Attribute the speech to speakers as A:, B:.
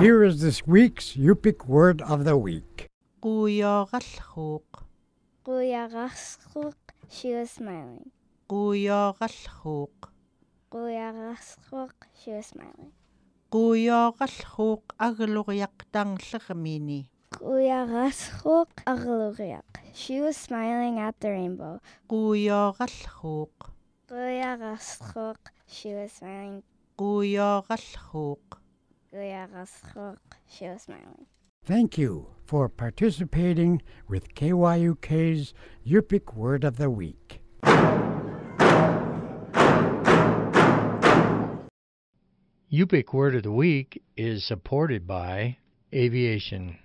A: Here is this week's Yup'ik word of the week.
B: Quuyuarallruuq.
C: Quuyuarallruuq, she was smiling.
B: Quuyuarallruuq.
C: Quuyuarallruuq, she was smiling.
B: Quuyuarallruuq agluriaqtarlermini.
C: Quuyuarallruuq, agluriaq, she was smiling at the rainbow.
B: Quuyuarallruuq.
C: Quuyuarallruuq, she was smiling.
B: Quuyuarallruuq.
C: Quuyuarallruuq, she was smiling.
A: Thank you for participating with KYUK's Yup'ik word of the week.
D: Yup'ik Word of the Week is supported by Aviation.